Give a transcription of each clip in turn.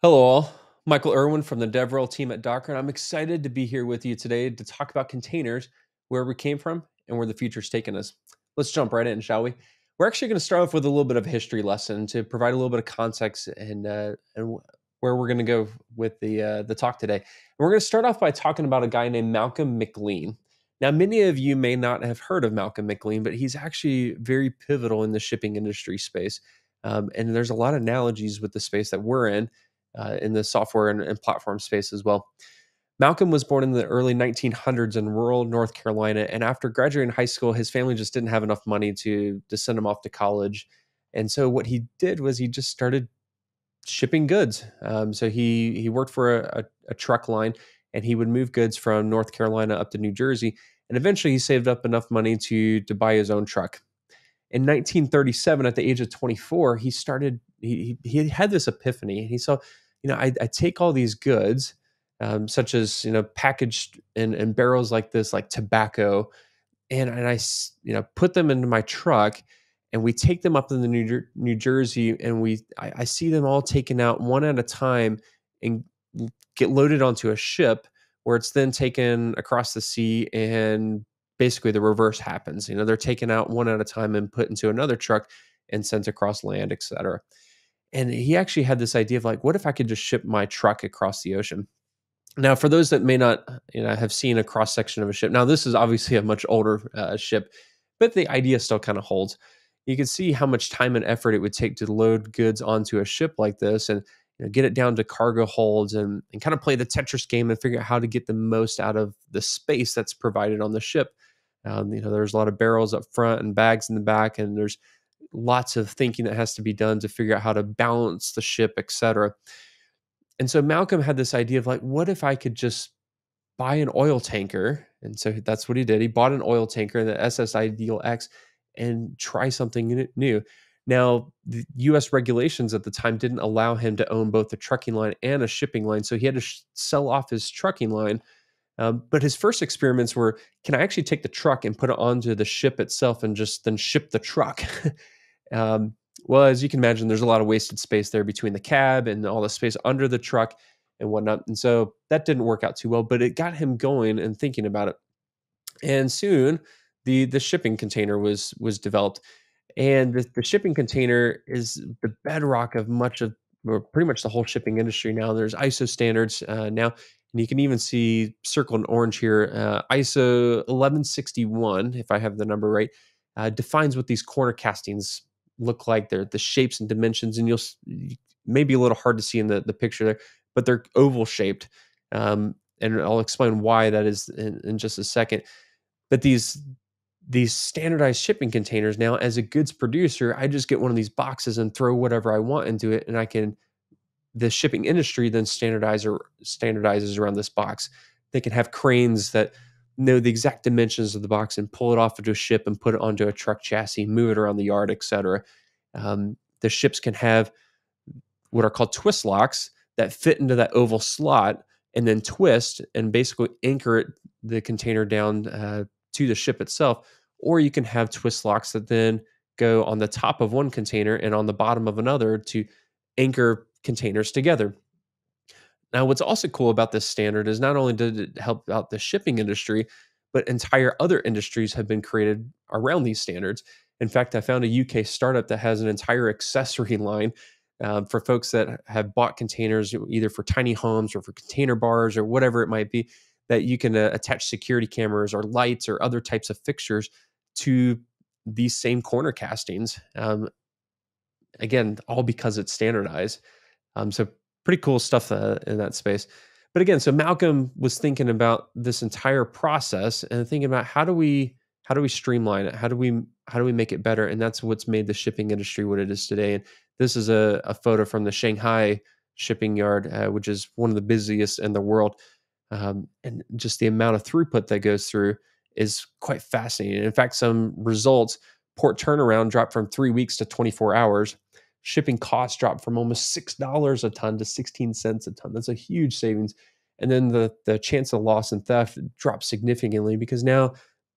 Hello, all. Michael Irwin from the DevRel team at Docker, and I'm excited to be here with you today to talk about containers, where we came from, and where the future's taken us. Let's jump right in, shall we? We're actually going to start off with a little bit of a history lesson to provide a little bit of context and uh, and where we're going to go with the uh, the talk today. And we're going to start off by talking about a guy named Malcolm McLean. Now, many of you may not have heard of Malcolm McLean, but he's actually very pivotal in the shipping industry space. Um, and there's a lot of analogies with the space that we're in uh, in the software and, and platform space as well. Malcolm was born in the early 1900s in rural North Carolina, and after graduating high school, his family just didn't have enough money to to send him off to college. And so what he did was he just started shipping goods. Um, so he he worked for a, a, a truck line, and he would move goods from North Carolina up to New Jersey. And eventually, he saved up enough money to to buy his own truck. In 1937, at the age of 24, he started. He he had this epiphany. He saw you know, I, I take all these goods, um, such as you know, packaged in, in barrels like this, like tobacco, and and I you know put them into my truck, and we take them up in the New, New Jersey, and we I, I see them all taken out one at a time and get loaded onto a ship where it's then taken across the sea and basically the reverse happens you know they're taken out one at a time and put into another truck and sent across land etc and he actually had this idea of like what if i could just ship my truck across the ocean? Now for those that may not you know have seen a cross section of a ship now this is obviously a much older uh, ship but the idea still kind of holds. You can see how much time and effort it would take to load goods onto a ship like this and you know, get it down to cargo holds and, and kind of play the tetris game and figure out how to get the most out of the space that's provided on the ship um, you know there's a lot of barrels up front and bags in the back and there's lots of thinking that has to be done to figure out how to balance the ship, etc. And so Malcolm had this idea of like, what if I could just buy an oil tanker? And so that's what he did. He bought an oil tanker, the SS Ideal X, and try something new. Now, the US regulations at the time didn't allow him to own both a trucking line and a shipping line. So he had to sh- sell off his trucking line. Um, but his first experiments were can I actually take the truck and put it onto the ship itself and just then ship the truck? Um, well, as you can imagine, there's a lot of wasted space there between the cab and all the space under the truck and whatnot. And so that didn't work out too well, but it got him going and thinking about it. And soon the the shipping container was was developed. And the, the shipping container is the bedrock of much of or pretty much the whole shipping industry now. There's ISO standards uh, now, and you can even see circled in orange here uh, ISO 1161, if I have the number right, uh, defines what these corner castings look like. They're the shapes and dimensions, and you'll maybe a little hard to see in the, the picture there, but they're oval shaped. Um, and I'll explain why that is in, in just a second. But these these standardized shipping containers now, as a goods producer, I just get one of these boxes and throw whatever I want into it, and I can. The shipping industry then standardize or standardizes around this box. They can have cranes that know the exact dimensions of the box and pull it off of a ship and put it onto a truck chassis, move it around the yard, etc. Um, the ships can have what are called twist locks that fit into that oval slot and then twist and basically anchor it, the container down uh, to the ship itself. Or you can have twist locks that then go on the top of one container and on the bottom of another to anchor containers together. Now, what's also cool about this standard is not only did it help out the shipping industry, but entire other industries have been created around these standards. In fact, I found a UK startup that has an entire accessory line um, for folks that have bought containers either for tiny homes or for container bars or whatever it might be that you can uh, attach security cameras or lights or other types of fixtures to these same corner castings. Um, again, all because it's standardized. Um, so pretty cool stuff uh, in that space. But again, so Malcolm was thinking about this entire process and thinking about how do we how do we streamline it? How do we how do we make it better? And that's what's made the shipping industry what it is today. And this is a, a photo from the Shanghai shipping yard, uh, which is one of the busiest in the world. Um, and just the amount of throughput that goes through is quite fascinating. In fact, some results port turnaround dropped from three weeks to 24 hours shipping costs dropped from almost six dollars a ton to 16 cents a ton. That's a huge savings. And then the the chance of loss and theft dropped significantly because now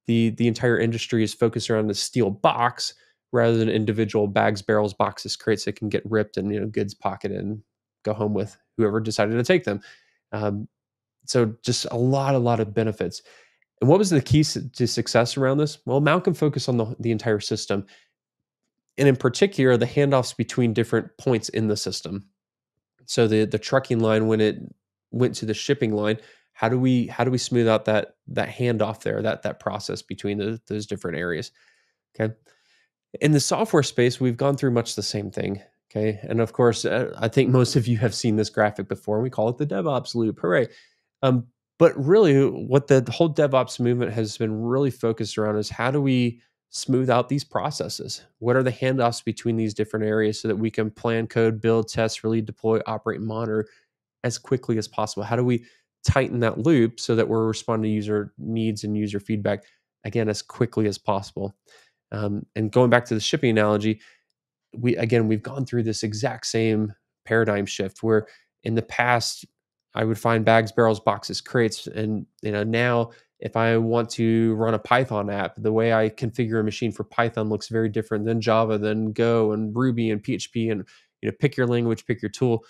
the the entire industry is focused around the steel box rather than individual bags, barrels, boxes, crates that can get ripped and you know goods pocketed and go home with whoever decided to take them. Um, so just a lot, a lot of benefits. And what was the key to success around this? Well, Malcolm focused on the, the entire system, and in particular, the handoffs between different points in the system. So the the trucking line when it went to the shipping line, how do we how do we smooth out that that handoff there, that that process between the, those different areas? Okay. In the software space, we've gone through much the same thing. Okay. And of course, uh, I think most of you have seen this graphic before. We call it the DevOps loop. Hooray. Um, but really, what the, the whole DevOps movement has been really focused around is how do we smooth out these processes? What are the handoffs between these different areas so that we can plan, code, build, test, really deploy, operate, and monitor as quickly as possible? How do we tighten that loop so that we're responding to user needs and user feedback again as quickly as possible? Um, and going back to the shipping analogy, we again we've gone through this exact same paradigm shift where in the past I would find bags, barrels, boxes, crates, and you know now if I want to run a Python app, the way I configure a machine for Python looks very different than Java, than Go and Ruby and PHP and you know pick your language, pick your tool,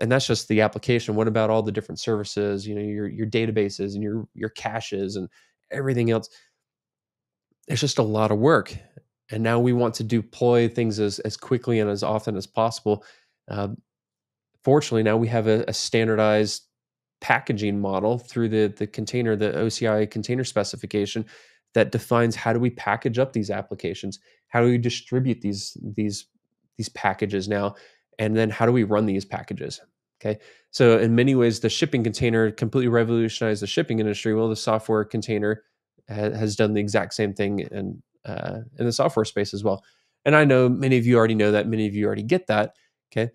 and that's just the application. What about all the different services? You know your your databases and your your caches and everything else. It's just a lot of work, and now we want to deploy things as as quickly and as often as possible. Uh, fortunately, now we have a, a standardized packaging model through the the container, the OCI container specification that defines how do we package up these applications, how do we distribute these these these packages now, and then how do we run these packages? Okay, so in many ways, the shipping container completely revolutionized the shipping industry. Well, the software container ha- has done the exact same thing in uh, in the software space as well. And I know many of you already know that, many of you already get that. Okay,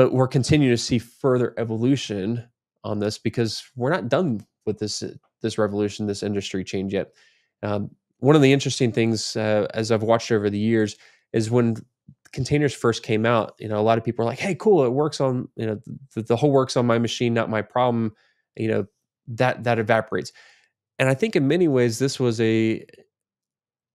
but we're continuing to see further evolution on this because we're not done with this this revolution, this industry change yet. Um, one of the interesting things, uh, as I've watched over the years, is when containers first came out. You know, a lot of people are like, "Hey, cool! It works on you know the, the whole works on my machine, not my problem." You know, that that evaporates. And I think in many ways this was a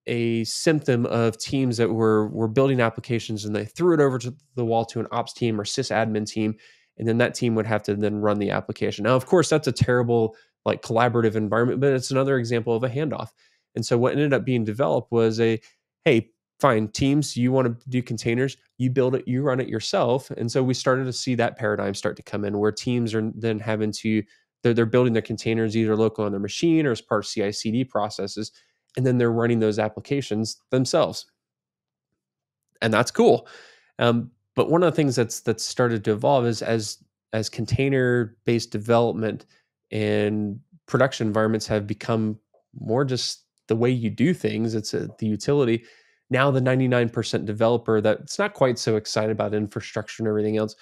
a symptom of teams that were were building applications and they threw it over to the wall to an ops team or sysadmin team and then that team would have to then run the application. Now of course that's a terrible like collaborative environment but it's another example of a handoff. And so what ended up being developed was a hey fine teams you want to do containers you build it you run it yourself. And so we started to see that paradigm start to come in where teams are then having to they're, they're building their containers either local on their machine or as part of ci cd processes and then they're running those applications themselves. And that's cool. Um, but one of the things that's that's started to evolve is as as container based development and production environments have become more just the way you do things it's a, the utility. Now the 99% developer that's not quite so excited about infrastructure and everything else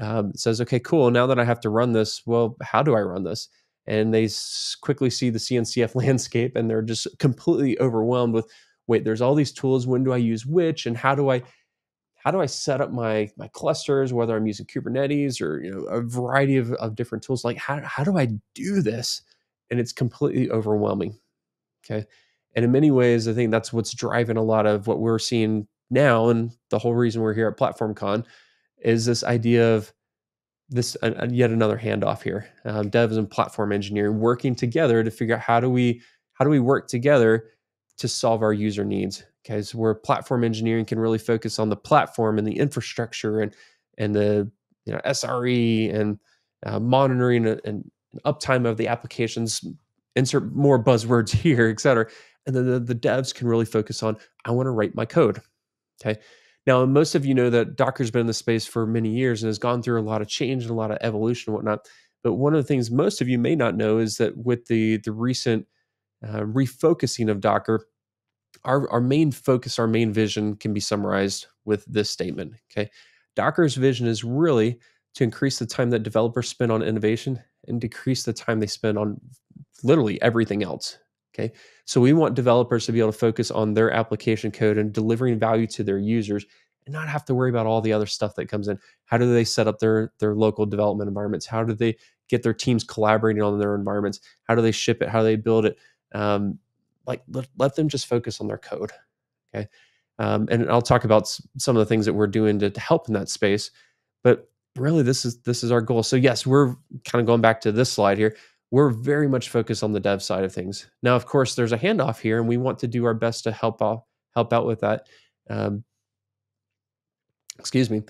um, says okay cool. Now that i have to run this well how do i run this and they quickly see the CNCF landscape and they're just completely overwhelmed with wait there's all these tools when do I use which and how do I how do I set up my my clusters whether I'm using Kubernetes or you know a variety of, of different tools like how, how do I do this? And it's completely overwhelming okay? And in many ways I think that's what's driving a lot of what we're seeing now and the whole reason we're here at PlatformCon is this idea of this uh, yet another handoff here. Um, devs and platform engineering working together to figure out how do we how do we work together to solve our user needs. Okay, so where platform engineering can really focus on the platform and the infrastructure and and the you know SRE and uh, monitoring and uptime of the applications. Insert more buzzwords here, et cetera. And then the, the devs can really focus on I want to write my code. Okay, now, most of you know that Docker's been in the space for many years and has gone through a lot of change and a lot of evolution and whatnot. But one of the things most of you may not know is that with the the recent uh, refocusing of Docker, our our main focus, our main vision can be summarized with this statement. Okay, Docker's vision is really to increase the time that developers spend on innovation and decrease the time they spend on literally everything else. Okay. So we want developers to be able to focus on their application code and delivering value to their users and not have to worry about all the other stuff that comes in. How do they set up their their local development environments? How do they get their teams collaborating on their environments? How do they ship it? How do they build it? Um, like let, let them just focus on their code. Okay. Um, and I'll talk about some of the things that we're doing to, to help in that space. But really this is this is our goal. So yes, we're kind of going back to this slide here. We're very much focused on the dev side of things. Now, of course, there's a handoff here, and we want to do our best to help out help out with that. Um, excuse me,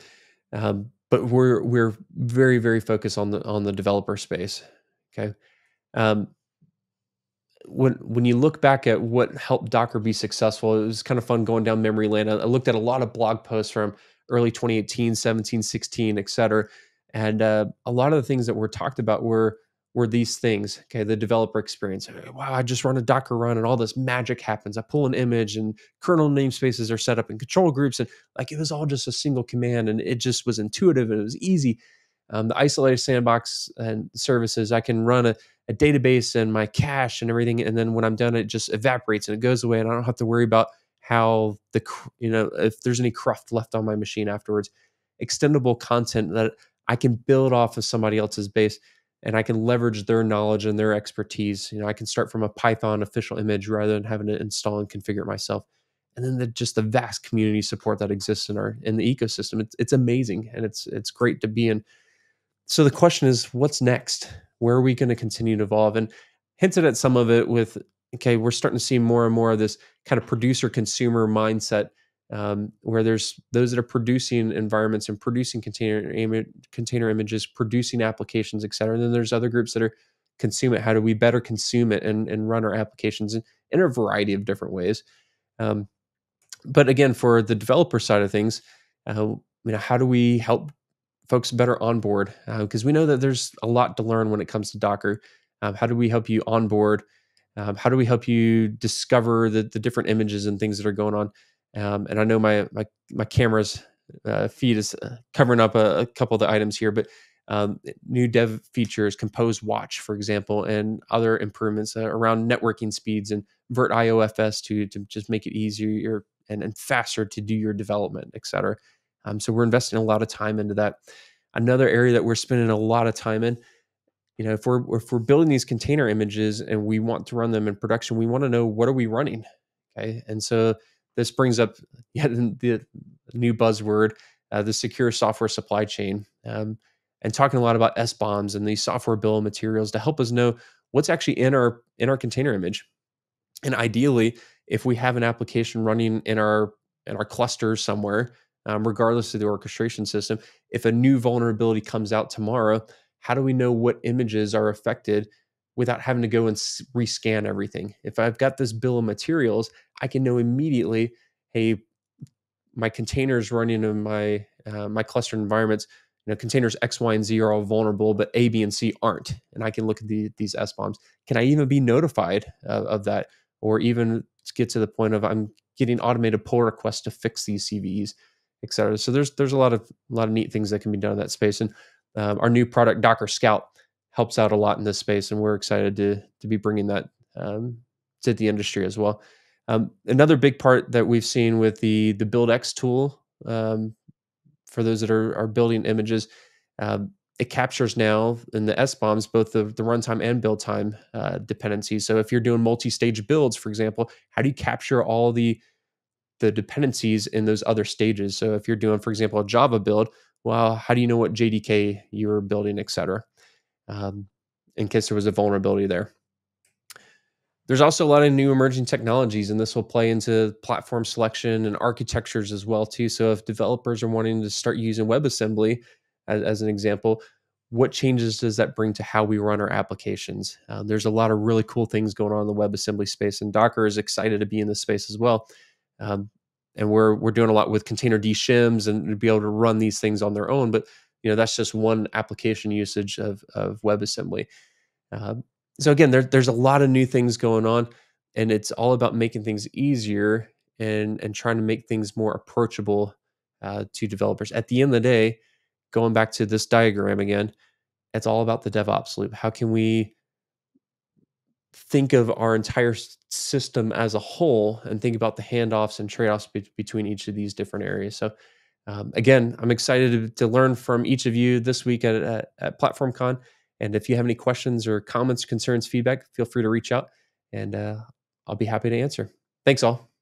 um, but we're we're very very focused on the on the developer space. Okay. Um, when when you look back at what helped Docker be successful, it was kind of fun going down memory lane. I, looked at a lot of blog posts from early 2018, 17, 16, et cetera. And uh, a lot of the things that were talked about were were these things. Okay, the developer experience. Wow, I just run a Docker run and all this magic happens. I pull an image and kernel namespaces are set up in control groups, and like it was all just a single command, and it just was intuitive and it was easy. Um, the isolated sandbox and services, I can run a, a database and my cache and everything, and then when I'm done, it just evaporates and it goes away, and I don't have to worry about how the you know if there's any cruft left on my machine afterwards extendable content that i can build off of somebody else's base and i can leverage their knowledge and their expertise. You know i can start from a python official image rather than having to install and configure it myself. And then the, just the vast community support that exists in our in the ecosystem. It's, it's amazing and it's it's great to be in. So the question is what's next? Where are we going to continue to evolve? And hinted at some of it with okay, we're starting to see more and more of this kind of producer consumer mindset um, where there's those that are producing environments and producing container Im- container images, producing applications, et cetera. And then there's other groups that are consume it. How do we better consume it and, and run our applications in, in a variety of different ways? Um, but again, for the developer side of things, uh, you know, how do we help folks better onboard? Because uh, we know that there's a lot to learn when it comes to Docker. Um, how do we help you onboard? Um, how do we help you discover the, the different images and things that are going on? Um, and I know my my my camera's uh, feed is uh, covering up a, a, couple of the items here, but um, new dev features, Compose Watch, for example, and other improvements uh, around networking speeds and VirtioFS to to just make it easier and, and faster to do your development, et cetera. Um, so we're investing a lot of time into that. Another area that we're spending a lot of time in you know if we're if we're building these container images and we want to run them in production we want to know what are we running okay and so this brings up yet the new buzzword uh, the secure software supply chain um, and talking a lot about SBOMs and these software bill of materials to help us know what's actually in our in our container image. And ideally if we have an application running in our in our cluster somewhere um, regardless of the orchestration system if a new vulnerability comes out tomorrow how do we know what images are affected without having to go and rescan everything? If I've got this bill of materials, I can know immediately, hey, my containers running in my uh, my cluster environments, you know, containers X, Y, and Z are all vulnerable, but A, B, and C aren't. And I can look at the, these SBOMs. Can I even be notified uh, of that, or even get to the point of I'm getting automated pull requests to fix these CVEs, et cetera. So there's there's a lot of a lot of neat things that can be done in that space. And um, our new product Docker Scout helps out a lot in this space, and we're excited to to be bringing that um, to the industry as well. Um, another big part that we've seen with the the BuildX tool um, for those that are are building images, um, it captures now in the SBOMs both the, the runtime and build time uh, dependencies. So if you're doing multi-stage builds, for example, how do you capture all the the dependencies in those other stages? So if you're doing, for example, a Java build, well, how do you know what JDK you were building, et cetera, um, in case there was a vulnerability there. There's also a lot of new emerging technologies, and this will play into platform selection and architectures as well too. So if developers are wanting to start using WebAssembly, as, as an example, what changes does that bring to how we run our applications? Uh, there's a lot of really cool things going on in the WebAssembly space, and Docker is excited to be in this space as well. Um, and we're we're doing a lot with containerd shims and to be able to run these things on their own. But you know that's just one application usage of of WebAssembly. Uh, so again, there, there's a lot of new things going on, and it's all about making things easier and and trying to make things more approachable uh, to developers. At the end of the day, going back to this diagram again, it's all about the DevOps loop. How can we think of our entire system as a whole and think about the handoffs and trade-offs be- between each of these different areas so um, again i'm excited to, to, learn from each of you this week at, at, at platformcon. And if you have any questions or comments concerns feedback feel free to reach out. And uh, i'll be happy to answer. Thanks all